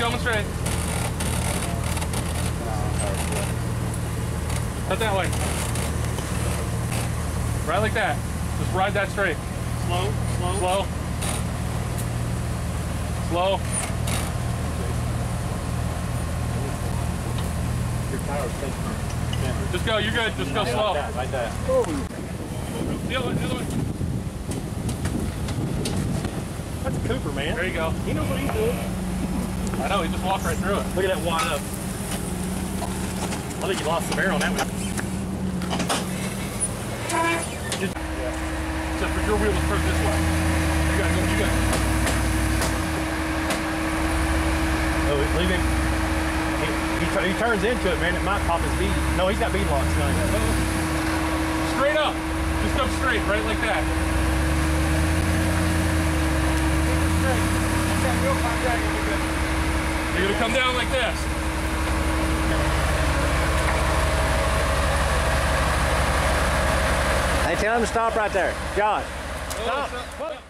Going straight. Cut that way. Right like that. Just ride that straight. Slow, slow. Slow. Slow. Your power's taking Just go. You're good. Just go slow. Like that, like that. The other. The other way. That's a Cooper, man. There you go. He knows what he's doing. I know. He just walked right through it. Look at that wide up. I think you lost the barrel on that one. Except for your wheel was turned this way. You gotta go. You gotta. Oh, leave him. He, he, he turns into it, man. It might pop his bead. No, he's got bead locks. No. Uh-huh. Straight up. Just go straight, right like that. You're gonna come down like this. Hey, tell him to stop right there. Josh. Oh, stop.